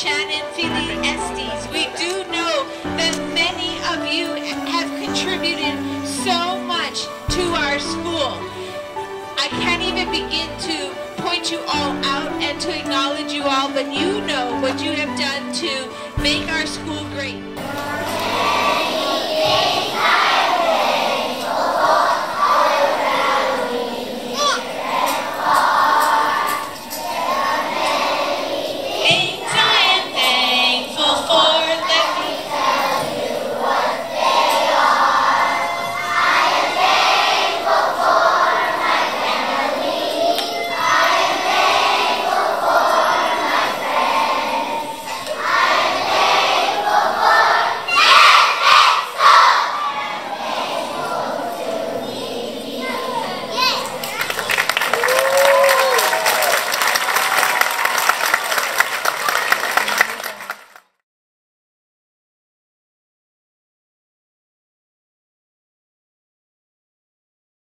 Shannon Feely Estes. We do know that many of you have contributed so much to our school. I can't even begin to point you all out and to acknowledge you all, but you